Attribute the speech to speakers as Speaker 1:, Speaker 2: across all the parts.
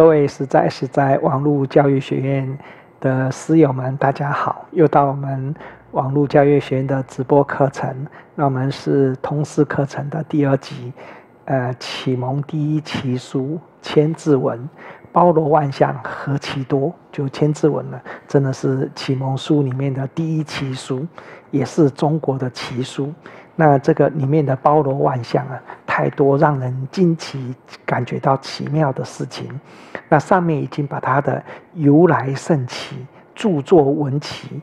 Speaker 1: 各位实在实在网络教育学院的师友们，大家好！又到我们网络教育学院的直播课程，那我们是通识课程的第二集，呃，启蒙第一奇书《千字文》，包罗万象，何其多！就《千字文》呢，真的是启蒙书里面的第一奇书，也是中国的奇书。那这个里面的包罗万象啊，太多让人惊奇、感觉到奇妙的事情。那上面已经把它的由来甚奇、著作文奇。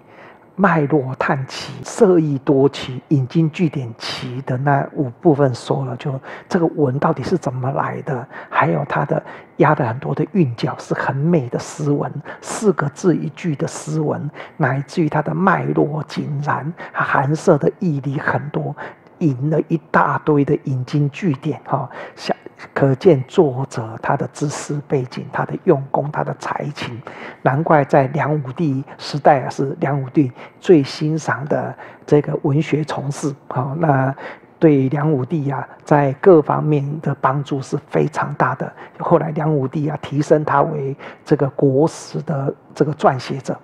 Speaker 1: 脉络探奇、色意多奇、引经据典奇的那五部分说了，就这个文到底是怎么来的？还有它的压的很多的韵脚是很美的诗文，四个字一句的诗文，乃至于它的脉络井然，含色的意理很多。引了一大堆的引经据典，哈，想可见作者他的知识背景、他的用功、他的才情，难怪在梁武帝时代，是梁武帝最欣赏的这个文学从事，好，那对梁武帝啊，在各方面的帮助是非常大的。后来梁武帝啊，提升他为这个国史的这个撰写者。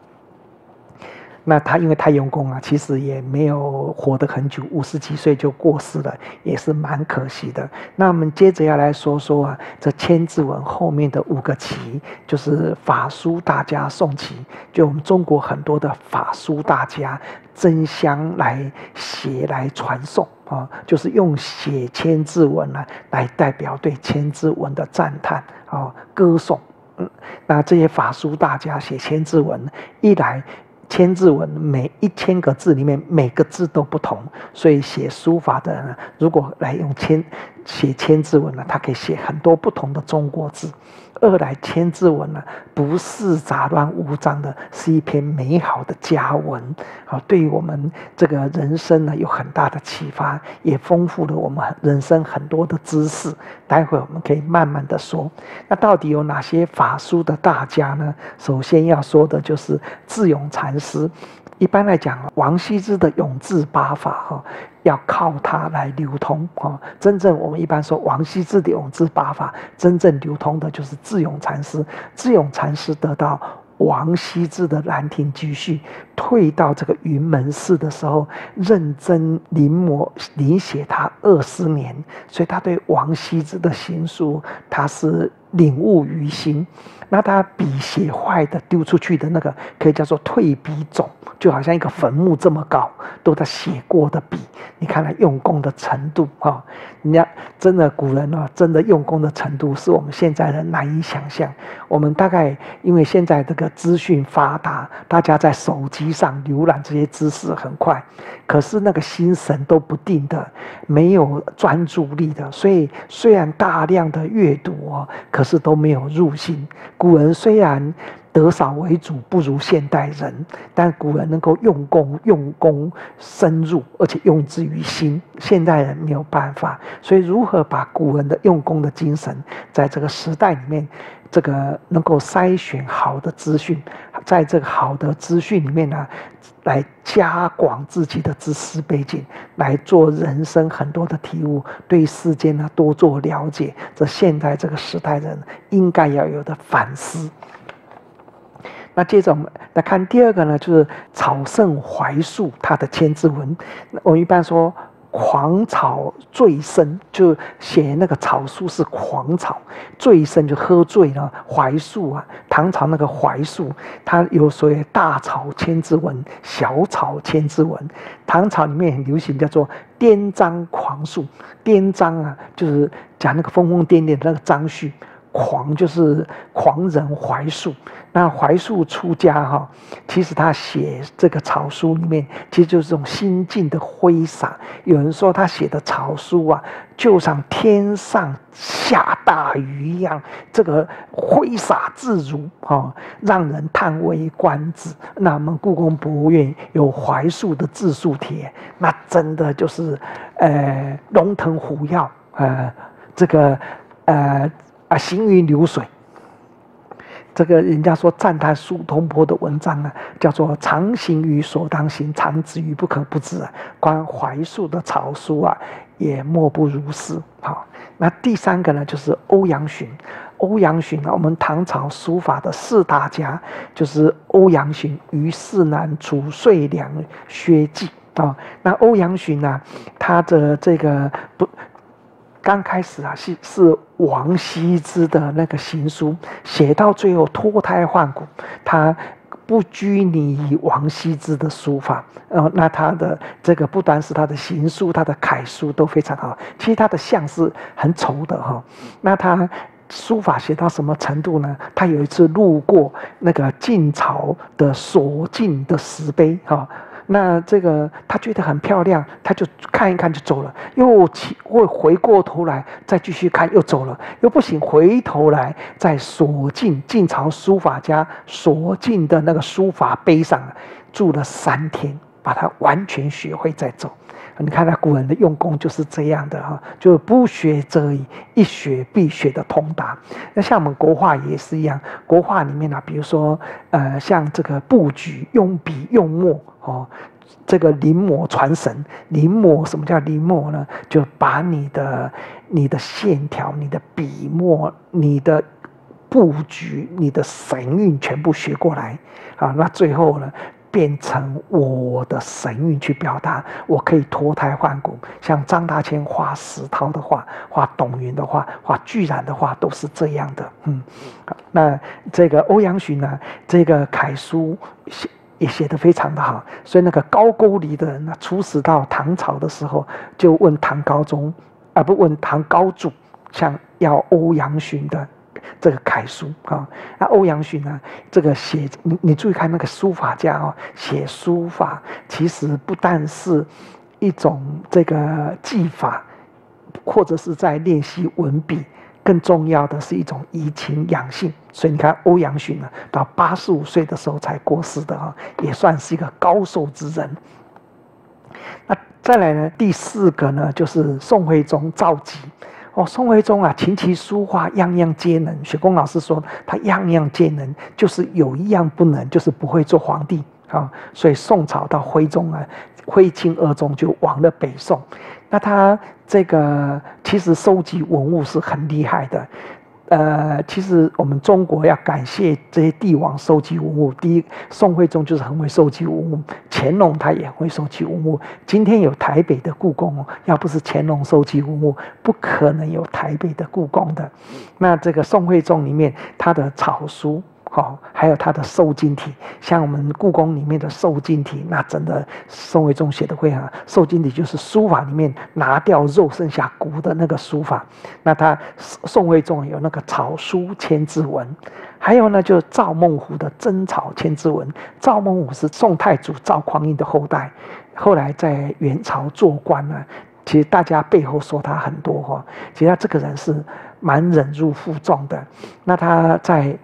Speaker 1: 那他因为太用功了，其实也没有活得很久，五十几岁就过世了，也是蛮可惜的。那我们接着要来说说啊，这《千字文》后面的五个奇，就是法书大家宋齐，就我们中国很多的法书大家争相来写来传颂啊，就是用写《千字文》呢来代表对《千字文》的赞叹啊歌颂。嗯，那这些法书大家写《千字文》，一来。千字文每一千个字里面每个字都不同，所以写书法的人如果来用千写千字文呢，他可以写很多不同的中国字。二来千字文呢，不是杂乱无章的，是一篇美好的佳文，好，对于我们这个人生呢有很大的启发，也丰富了我们人生很多的知识。待会我们可以慢慢的说。那到底有哪些法书的大家呢？首先要说的就是智勇禅师。一般来讲，王羲之的永字八法哈，要靠它来流通哈。真正我们一般说王羲之的永字八法，真正流通的就是智勇禅师。智勇禅师得到王羲之的《兰亭集序》，退到这个云门寺的时候，认真临摹临写他二十年，所以他对王羲之的行书，他是领悟于心。那他笔写坏的丢出去的那个，可以叫做退笔种，就好像一个坟墓这么高，都他写过的笔。你看他用功的程度啊，人家真的古人啊，真的用功的程度是我们现在人难以想象。我们大概因为现在这个资讯发达，大家在手机上浏览这些知识很快，可是那个心神都不定的，没有专注力的，所以虽然大量的阅读哦，可是都没有入心。古人虽然得少为主，不如现代人，但古人能够用功、用功深入，而且用之于心。现代人没有办法，所以如何把古人的用功的精神，在这个时代里面，这个能够筛选好的资讯，在这个好的资讯里面呢，来加广自己的知识背景，来做人生很多的体悟，对世间呢多做了解。这现代这个时代人应该要有的反思。那接着我们来看第二个呢，就是草圣怀素他的千字文。我们一般说。狂草醉生，就写那个草书是狂草，醉生就喝醉了。槐树啊，唐朝那个槐树，它有所谓大草千字文、小草千字文。唐朝里面很流行叫做颠章狂树，颠章啊，就是讲那个疯疯癫癫的那个章序。狂就是狂人槐树，那槐树出家哈，其实他写这个草书里面，其实就是这种心境的挥洒。有人说他写的草书啊，就像天上下大雨一样，这个挥洒自如哈，让人叹为观止。那我们故宫博物院有槐树的字数帖，那真的就是呃龙腾虎跃，呃这个呃。啊，行云流水。这个人家说赞叹苏东坡的文章啊，叫做“常行于所当行，常止于不可不止”啊。关怀素的草书啊，也莫不如是。好，那第三个呢，就是欧阳询。欧阳询啊，我们唐朝书法的四大家，就是欧阳询、虞世南、褚遂良、薛稷啊。那欧阳询呢，他的这个不。刚开始啊，是是王羲之的那个行书，写到最后脱胎换骨，他不拘泥于王羲之的书法，呃，那他的这个不单是他的行书，他的楷书都非常好。其实他的像是很丑的哈，那他书法写到什么程度呢？他有一次路过那个晋朝的所晋的石碑哈。那这个他觉得很漂亮，他就看一看就走了，又起会回过头来再继续看，又走了，又不行，回头来再锁进晋朝书法家锁进的那个书法碑上住了三天，把它完全学会再走。你看他古人的用功就是这样的哈，就不学则已，一学必学的通达。那像我们国画也是一样，国画里面呢，比如说呃，像这个布局，用笔用墨哦，这个临摹传神，临摹什么叫临摹呢？就把你的你的线条、你的笔墨、你的布局、你的神韵全部学过来啊，那最后呢？变成我的神韵去表达，我可以脱胎换骨。像张大千画石涛的画，画董云的画，画巨然的画，都是这样的。嗯，那这个欧阳询呢，这个楷书写也写得非常的好。所以那个高句丽的人呢，出使到唐朝的时候，就问唐高宗，啊不问唐高祖，想要欧阳询的。这个楷书啊，那欧阳询呢？这个写你你注意看那个书法家哦，写书法其实不但是一种这个技法，或者是在练习文笔，更重要的是一种怡情养性。所以你看欧阳询呢，到八十五岁的时候才过世的哈，也算是一个高寿之人。那再来呢，第四个呢，就是宋徽宗赵佶。哦，宋徽宗啊，琴棋书画样样皆能。雪公老师说他样样皆能，就是有一样不能，就是不会做皇帝啊。所以宋朝到徽宗啊，徽钦二宗就亡了北宋。那他这个其实收集文物是很厉害的。呃，其实我们中国要感谢这些帝王收集文物。第一，宋徽宗就是很会收集文物，乾隆他也会收集文物。今天有台北的故宫哦，要不是乾隆收集文物，不可能有台北的故宫的。那这个宋徽宗里面，他的草书。好，还有他的瘦金体，像我们故宫里面的瘦金体，那真的宋徽宗写的会啊。瘦金体就是书法里面拿掉肉剩下骨的那个书法。那他宋徽宗有那个草书千字文，还有呢，就是赵孟頫的真草千字文。赵孟頫是宋太祖赵匡胤的后代，后来在元朝做官呢。其实大家背后说他很多哈，其实他这个人是蛮忍辱负重的。那他在。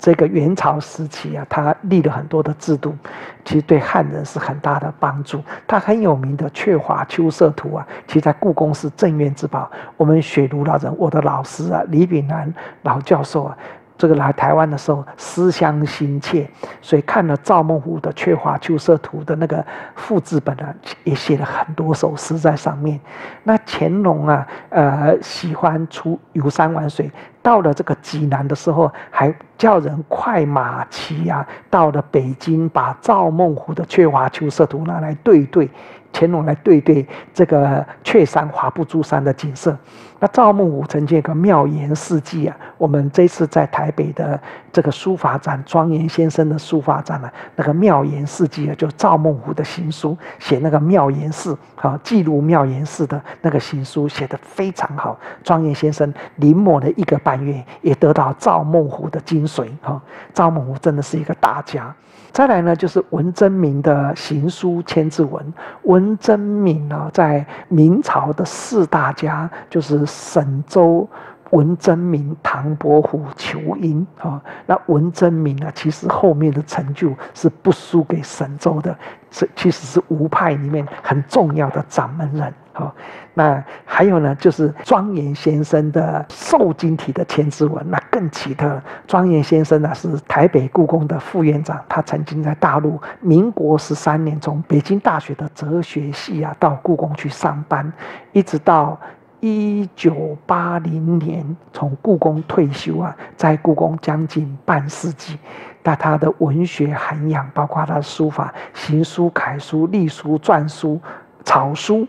Speaker 1: 这个元朝时期啊，他立了很多的制度，其实对汉人是很大的帮助。他很有名的《鹊华秋色图》啊，其实在故宫是镇院之宝。我们雪庐老人，我的老师啊，李炳南老教授啊。这个来台湾的时候思乡心切，所以看了赵孟頫的《鹊华秋色图》的那个复制本啊，也写了很多首诗在上面。那乾隆啊，呃，喜欢出游山玩水，到了这个济南的时候，还叫人快马骑啊，到了北京，把赵孟頫的《鹊华秋色图》拿来对对。乾隆来对对这个雀山华不珠山的景色，那赵孟頫曾经有个妙言事迹啊，我们这次在台北的这个书法展，庄严先生的书法展呢，那个妙言事迹啊，就赵孟頫的行书，写那个妙言四，啊，记录妙言四的那个行书写得非常好。庄严先生临摹了一个半月，也得到赵孟頫的精髓，哈，赵孟頫真的是一个大家。再来呢，就是文征明的行书千字文。文征明呢，在明朝的四大家，就是沈周、文征明、唐伯虎、裘英啊。那文征明啊，其实后面的成就是不输给神州的，这其实是吴派里面很重要的掌门人。好，那还有呢，就是庄严先生的瘦金体的千字文，那更奇特。庄严先生呢是台北故宫的副院长，他曾经在大陆民国十三年从北京大学的哲学系啊到故宫去上班，一直到一九八零年从故宫退休啊，在故宫将近半世纪，但他的文学涵养，包括他的书法、行书、楷书、隶书、篆书、草书。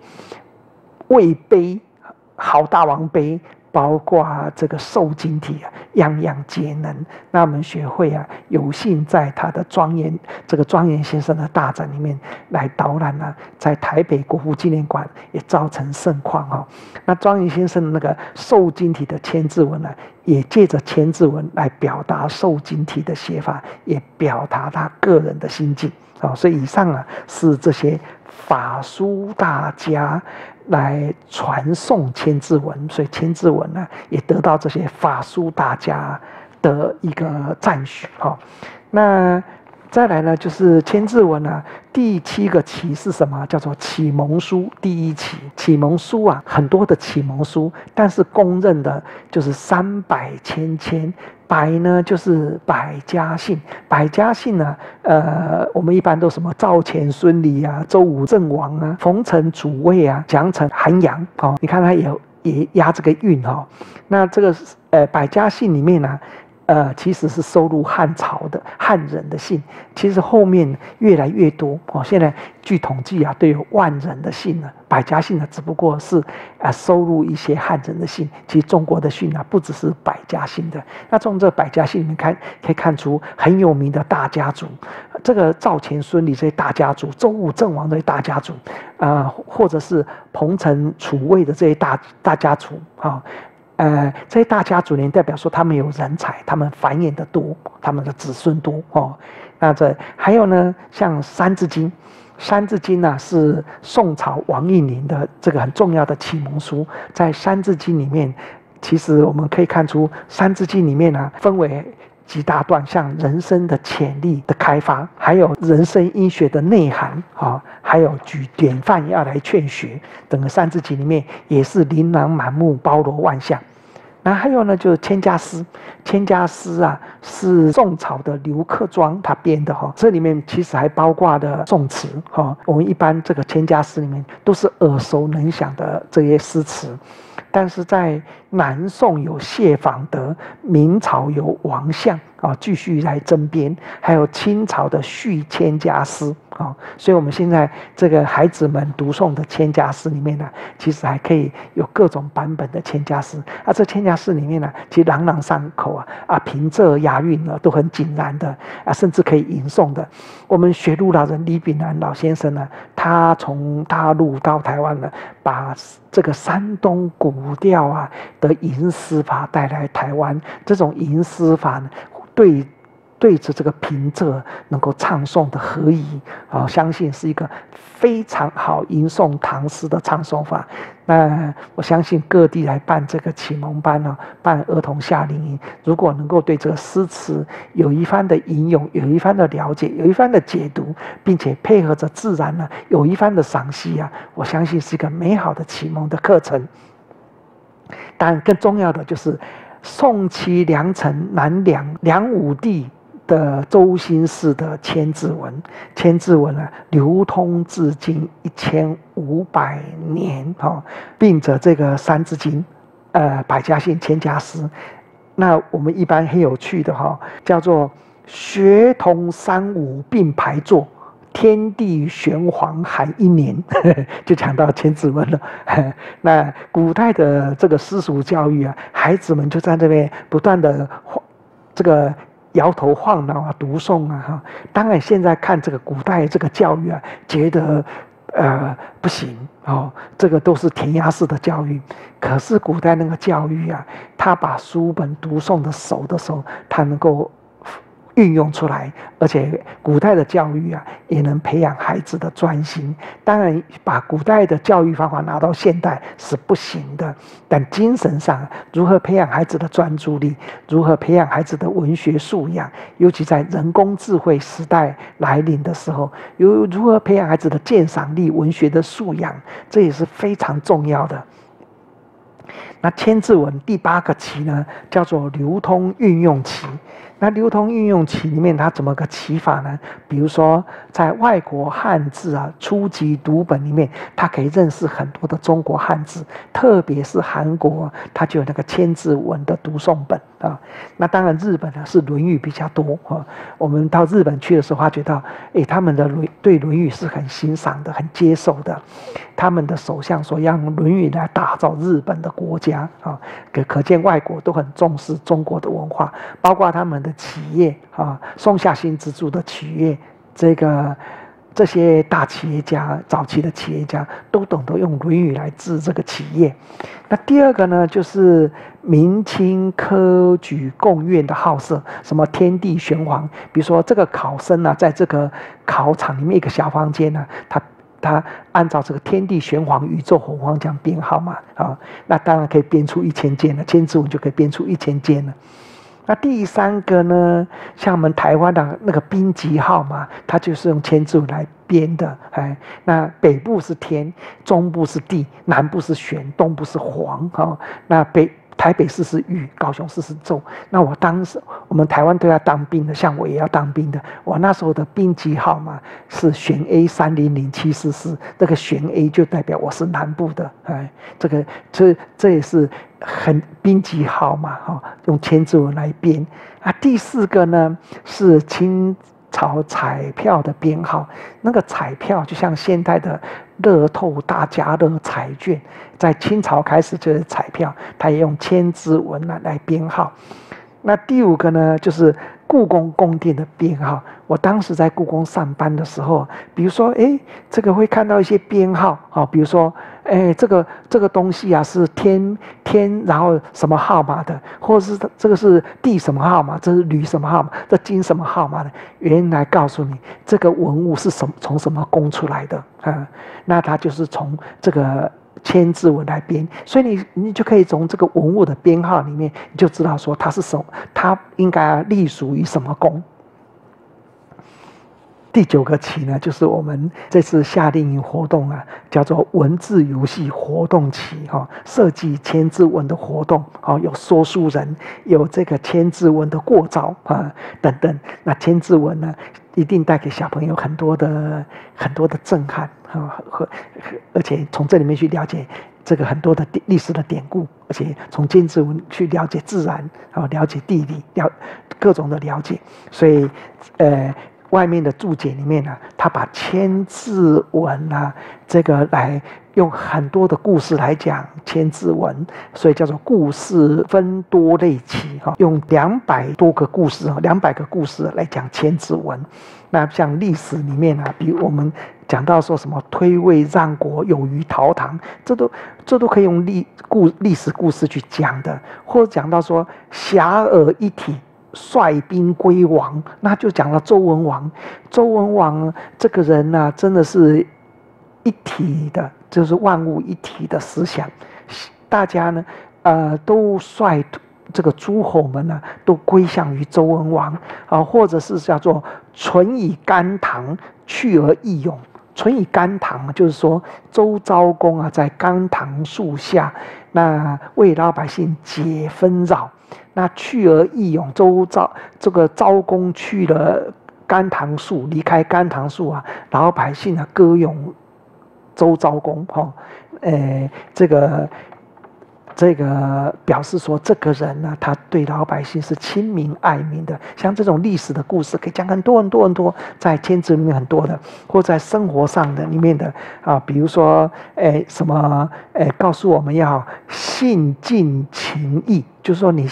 Speaker 1: 魏碑、好大王碑，包括这个受经体啊，样样皆能。那我们学会啊，有幸在他的庄严这个庄严先生的大展里面来导览呢，在台北国父纪念馆也造成盛况哈。那庄严先生的那个受经体的签字文呢，也借着签字文来表达受经体的写法，也表达他个人的心境啊。所以以上啊，是这些法书大家。来传送千字文，所以千字文呢也得到这些法书大家的一个赞许哈。那再来呢，就是千字文呢第七个启是什么？叫做启蒙书第一启。启蒙书啊，很多的启蒙书，但是公认的就是三百千千。百呢，就是百家姓。百家姓呢，呃，我们一般都什么赵钱孙李啊，周武郑王啊，冯陈楚卫啊，蒋陈韩杨哦。你看它也也押这个韵哈。那这个呃百家姓里面呢。呃，其实是收录汉朝的汉人的姓，其实后面越来越多哦。现在据统计啊，都有万人的姓了。百家姓呢，只不过是啊收录一些汉人的姓。其实中国的姓啊，不只是百家姓的。那从这百家姓里面看，可以看出很有名的大家族，这个赵钱孙李这些大家族，周武郑王这些大家族，啊，或者是彭城楚卫的这些大大家族啊。呃，这些大家族呢，代表说他们有人才，他们繁衍的多，他们的子孙多哦。那这还有呢，像《三字经》，《三字经》呢是宋朝王应麟的这个很重要的启蒙书。在《三字经》里面，其实我们可以看出，《三字经》里面呢分为几大段，像人生的潜力的开发，还有人生医学的内涵啊，还有举典范要来劝学，整个《三字经》里面也是琳琅满目，包罗万象。那还有呢，就是《千家诗》。《千家诗》啊，是宋朝的刘克庄他编的哈。这里面其实还包括的宋词哈。我们一般这个《千家诗》里面都是耳熟能详的这些诗词，但是在南宋有谢访德，明朝有王相啊，继续来争编，还有清朝的续《千家诗》啊，所以我们现在这个孩子们读诵的《千家诗》里面呢，其实还可以有各种版本的《千家诗》啊。这《千家诗》里面呢，其实朗朗上口啊，啊平仄押韵呢都很井然的啊，甚至可以吟诵的。我们学路老人李炳南老先生呢，他从大陆到台湾呢，把这个山东古调啊。的吟诗法带来台湾这种吟诗法呢，对对着这个平仄能够唱诵的合宜啊，相信是一个非常好吟诵唐诗的唱诵法。那我相信各地来办这个启蒙班呢，办儿童夏令营，如果能够对这个诗词有一番的吟咏，有一番的了解，有一番的解读，并且配合着自然呢，有一番的赏析啊，我相信是一个美好的启蒙的课程。但更重要的就是宋齐梁陈南梁梁武帝的周兴氏的千字文，千字文呢流通至今一千五百年哈，并着这个三字经，呃百家姓千家诗，那我们一般很有趣的哈，叫做学童三五并排坐。天地玄黄含一年，就讲到千字文了。那古代的这个私塾教育啊，孩子们就在这边不断的这个摇头晃脑啊，读诵啊。哈，当然现在看这个古代这个教育啊，觉得呃不行哦，这个都是填鸭式的教育。可是古代那个教育啊，他把书本读诵的熟的时候，他能够。运用出来，而且古代的教育啊，也能培养孩子的专心。当然，把古代的教育方法拿到现代是不行的。但精神上，如何培养孩子的专注力，如何培养孩子的文学素养，尤其在人工智慧时代来临的时候，有如何培养孩子的鉴赏力、文学的素养，这也是非常重要的。那千字文第八个期呢，叫做流通运用期。那流通运用期里面，它怎么个起法呢？比如说，在外国汉字啊初级读本里面，它可以认识很多的中国汉字，特别是韩国，它就有那个千字文的读诵本啊。那当然，日本呢是《论语》比较多啊。我们到日本去的时候，发觉到，哎，他们的论对《论语》是很欣赏的、很接受的。他们的首相说让《论语》来打造日本的国家啊，可可见外国都很重视中国的文化，包括他们的。企业啊，松下新之助的企业，这个这些大企业家，早期的企业家都懂得用《论语》来治这个企业。那第二个呢，就是明清科举贡院的好色，什么天地玄黄，比如说这个考生呢，在这个考场里面一个小房间呢，他他按照这个天地玄黄、宇宙洪荒这样编号嘛，啊，那当然可以编出一千件了，千字文就可以编出一千件了。那第三个呢？像我们台湾的那个兵籍号码，它就是用千字来编的。哎，那北部是天，中部是地，南部是玄，东部是黄。哈，那北。台北市是玉，高雄市是昼。那我当时我们台湾都要当兵的，像我也要当兵的。我那时候的兵籍号码是选 A 三零零七四四，这个选 A 就代表我是南部的。哎，这个这这也是很兵籍号码哈，用千字文来编。啊，第四个呢是清朝彩票的编号，那个彩票就像现代的。乐透大家乐彩券，在清朝开始就是彩票，它也用千字文来来编号。那第五个呢，就是故宫宫殿的编号。我当时在故宫上班的时候，比如说，哎，这个会看到一些编号啊，比如说，哎，这个这个东西啊是天天，然后什么号码的，或者是这个是地什么号码，这是铝什么号码，这金什么号码的，原来告诉你这个文物是什么从什么宫出来的啊？那它就是从这个。千字文来编，所以你你就可以从这个文物的编号里面，你就知道说它是什么，它应该隶属于什么宫。第九个期呢，就是我们这次夏令营活动啊，叫做文字游戏活动期哈，设计千字文的活动哦，有说书人，有这个千字文的过招啊等等。那千字文呢，一定带给小朋友很多的很多的震撼啊和而且从这里面去了解这个很多的历史的典故，而且从千字文去了解自然啊，了解地理，了各种的了解，所以呃。外面的注解里面呢，他把千字文啊，这个来用很多的故事来讲千字文，所以叫做故事分多类期哈，用两百多个故事啊，两百个故事来讲千字文。那像历史里面啊，比如我们讲到说什么推位让国有于陶唐，这都这都可以用历故历史故事去讲的，或者讲到说遐迩一体。率兵归王，那就讲了周文王。周文王这个人呢，真的是一体的，就是万物一体的思想。大家呢，呃，都率这个诸侯们呢，都归向于周文王啊，或者是叫做存以甘棠，去而益勇。存以甘棠，就是说周昭公啊，在甘棠树下，那为老百姓解纷扰。那去而益勇，周昭这个昭公去了甘棠树，离开甘棠树啊，老百姓啊歌咏周昭公，哈，诶，这个这个表示说，这个人呢，他对老百姓是亲民爱民的。像这种历史的故事，可以讲很多很多很多，在千字里面很多的，或在生活上的里面的啊，比如说，诶，什么，诶，告诉我们要信尽情义，就是说你。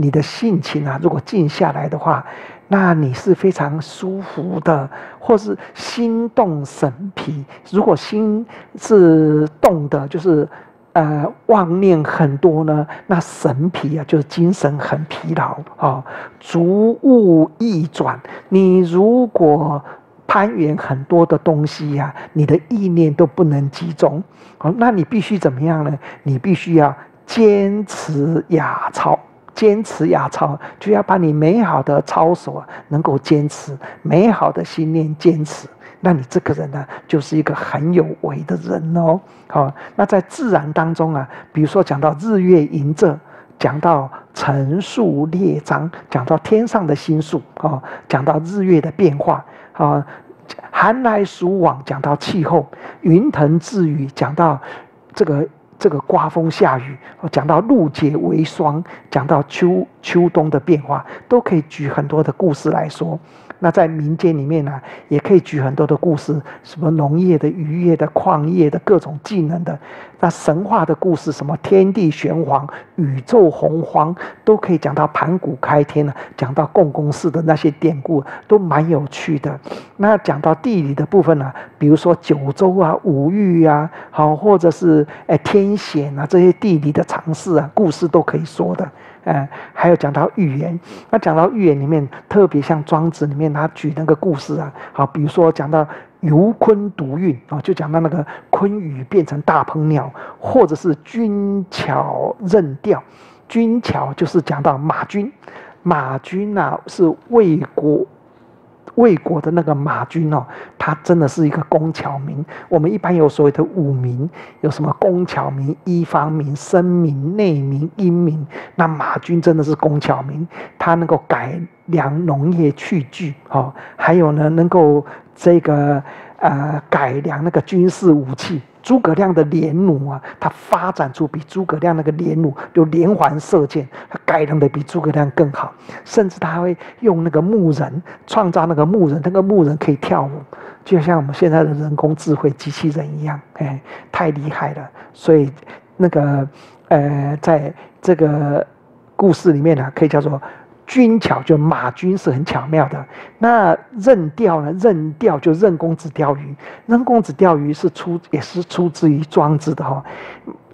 Speaker 1: 你的性情啊，如果静下来的话，那你是非常舒服的，或是心动神疲。如果心是动的，就是。呃妄念很多呢，那神疲啊，就是精神很疲劳啊，逐物易转。你如果攀援很多的东西呀，你的意念都不能集中。好，那你必须怎么样呢？你必须要坚持雅操，坚持雅操，就要把你美好的操守啊，能够坚持美好的信念，坚持。那你这个人呢，就是一个很有为的人哦。好，那在自然当中啊，比如说讲到日月盈仄，讲到层数列张，讲到天上的星宿啊，讲到日月的变化啊，寒来暑往，讲到气候，云腾致雨，讲到这个这个刮风下雨，讲到露结为霜，讲到秋秋冬的变化，都可以举很多的故事来说。那在民间里面呢，也可以举很多的故事，什么农业的、渔业的、矿业的各种技能的。那神话的故事，什么天地玄黄、宇宙洪荒，都可以讲到盘古开天了，讲到共工氏的那些典故，都蛮有趣的。那讲到地理的部分呢，比如说九州啊、五域啊，好，或者是哎天险啊这些地理的常识啊，故事都可以说的。嗯，还有讲到寓言，那讲到寓言里面，特别像庄子里面他举那个故事啊，好，比如说讲到游鲲独运啊，就讲到那个鲲鱼变成大鹏鸟，或者是军桥任调，军桥就是讲到马军，马军呐是魏国。魏国的那个马军哦，他真的是一个工巧民。我们一般有所谓的武民，有什么工巧民、一方民、生民、内民、阴民。那马军真的是工巧民，他能够改良农业器具哦，还有呢，能够这个呃改良那个军事武器。诸葛亮的连弩啊，他发展出比诸葛亮那个连弩就连环射箭，他改良的比诸葛亮更好，甚至他会用那个木人创造那个木人，那个木人可以跳舞，就像我们现在的人工智慧机器人一样，哎，太厉害了。所以那个呃，在这个故事里面呢，可以叫做。军巧就马军是很巧妙的，那任钓呢？任钓就任公子钓鱼。任公子钓鱼是出也是出自于庄子的哈，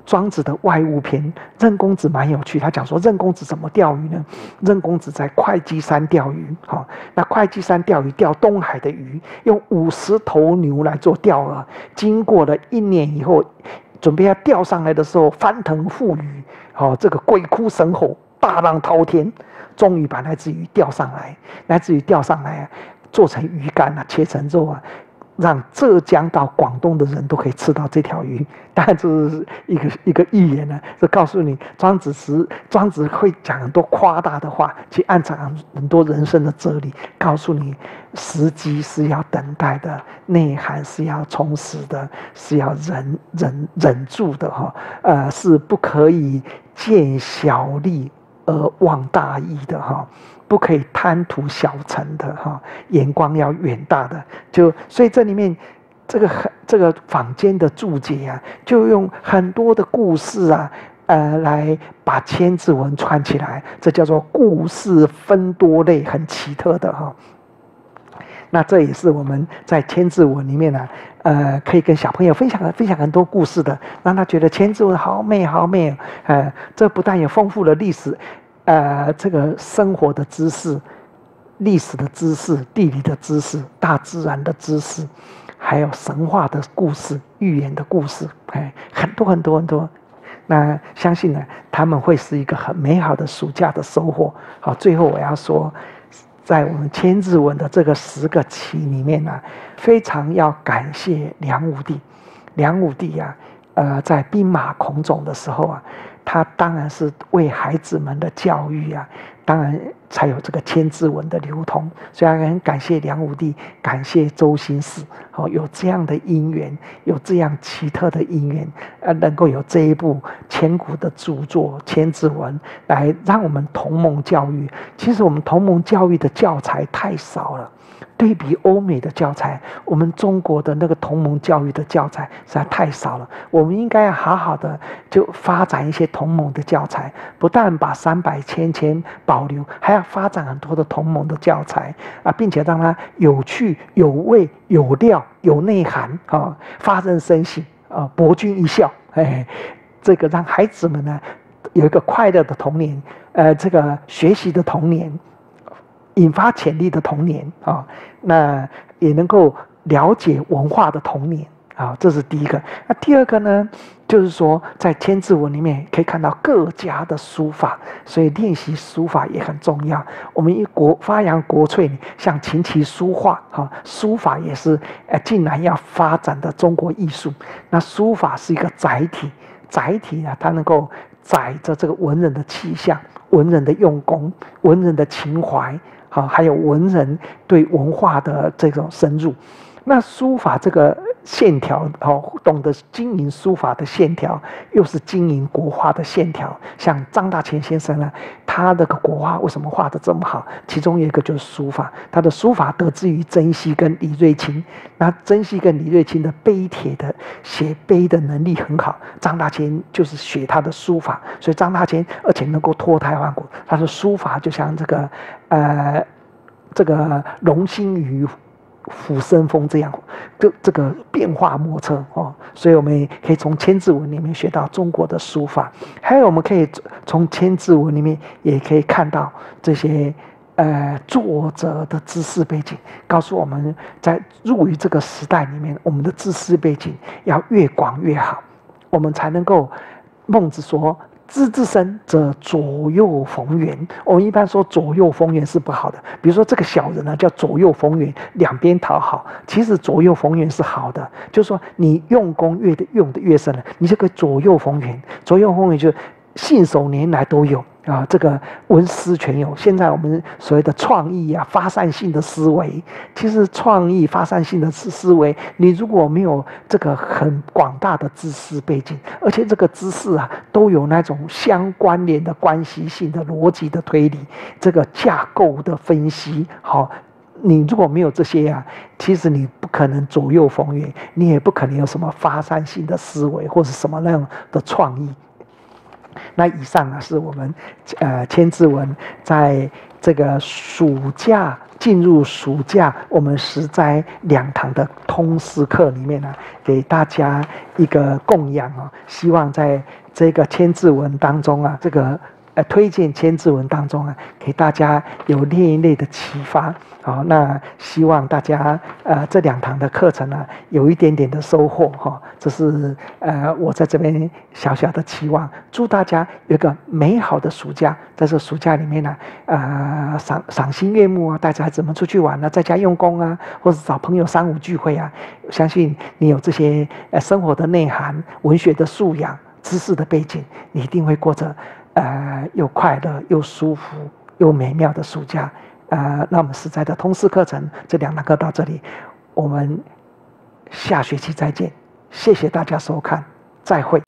Speaker 1: 庄子的外物篇。任公子蛮有趣，他讲说任公子怎么钓鱼呢？任公子在会稽山钓鱼，哈，那会稽山钓鱼钓东海的鱼，用五十头牛来做钓饵。经过了一年以后，准备要钓上来的时候，翻腾覆雨，哦，这个鬼哭神吼，大浪滔天。终于把那只鱼钓上来，那只鱼钓上来啊，做成鱼干啊，切成肉啊，让浙江到广东的人都可以吃到这条鱼。当然这是一个一个寓言呢，是告诉你庄子时庄子会讲很多夸大的话，去暗藏很多人生的哲理，告诉你时机是要等待的，内涵是要充实的，是要忍忍忍住的哈，呃，是不可以见小利。而望大义的哈，不可以贪图小成的哈，眼光要远大的。就所以这里面这个很这个坊间的注解啊，就用很多的故事啊，呃，来把千字文串起来，这叫做故事分多类，很奇特的哈。那这也是我们在千字文里面呢，呃，可以跟小朋友分享分享很多故事的，让他觉得千字文好美好美。呃，这不但有丰富的历史，呃，这个生活的知识、历史的知识、地理的知识、大自然的知识，还有神话的故事、寓言的故事，哎，很多很多很多。那相信呢，他们会是一个很美好的暑假的收获。好，最后我要说。在我们千字文的这个十个期里面呢，非常要感谢梁武帝。梁武帝呀，呃，在兵马孔总的时候啊。他当然是为孩子们的教育啊，当然才有这个千字文的流通。所以很感谢梁武帝，感谢周星驰，哦，有这样的因缘，有这样奇特的因缘，呃，能够有这一部千古的著作《千字文》，来让我们同盟教育。其实我们同盟教育的教材太少了。对比欧美的教材，我们中国的那个同盟教育的教材实在太少了。我们应该要好好的就发展一些同盟的教材，不但把三百千千保留，还要发展很多的同盟的教材啊，并且让它有趣、有味、有料、有内涵啊，发人深省啊，博君一笑，哎。这个让孩子们呢有一个快乐的童年，呃，这个学习的童年，引发潜力的童年啊，那也能够了解文化的童年。啊，这是第一个。那第二个呢，就是说在千字文里面可以看到各家的书法，所以练习书法也很重要。我们一国发扬国粹，像琴棋书画，哈，书法也是呃，近来要发展的中国艺术。那书法是一个载体，载体呢，它能够载着这个文人的气象、文人的用功、文人的情怀，好，还有文人对文化的这种深入。那书法这个。线条哦，懂得经营书法的线条，又是经营国画的线条。像张大千先生呢，他这个国画为什么画的这么好？其中一个就是书法，他的书法得之于珍惜跟李瑞清。那珍惜跟李瑞清的碑帖的写碑的能力很好，张大千就是学他的书法，所以张大千而且能够脱胎换骨。他的书法就像这个呃，这个龙兴于。虎生风这样，这这个变化莫测哦，所以我们可以从千字文里面学到中国的书法，还有我们可以从千字文里面也可以看到这些呃作者的知识背景，告诉我们在入于这个时代里面，我们的知识背景要越广越好，我们才能够孟子说。知之深则左右逢源。我们一般说左右逢源是不好的。比如说这个小人呢，叫左右逢源，两边讨好。其实左右逢源是好的，就是说你用功越用的越深了，你就可以左右逢源。左右逢源就是信手拈来都有。啊，这个文思全有。现在我们所谓的创意啊，发散性的思维，其实创意发散性的思思维，你如果没有这个很广大的知识背景，而且这个知识啊，都有那种相关联的关系性的逻辑的推理，这个架构的分析，好，你如果没有这些啊，其实你不可能左右逢源，你也不可能有什么发散性的思维或者什么那样的创意。那以上呢，是我们呃千字文在这个暑假进入暑假，我们实在两堂的通识课里面呢，给大家一个供养啊，希望在这个千字文当中啊，这个。呃，推荐千字文当中啊，给大家有另一类的启发。好，那希望大家呃这两堂的课程呢，有一点点的收获哈。这是呃我在这边小小的期望，祝大家有个美好的暑假。在这暑假里面呢，呃赏赏心悦目啊，带着孩子们出去玩啊，在家用功啊，或者找朋友三五聚会啊，相信你有这些呃生活的内涵、文学的素养、知识的背景，你一定会过着。呃，又快乐又舒服又美妙的暑假，呃，那么实在的通识课程这两堂课到这里，我们下学期再见，谢谢大家收看，再会。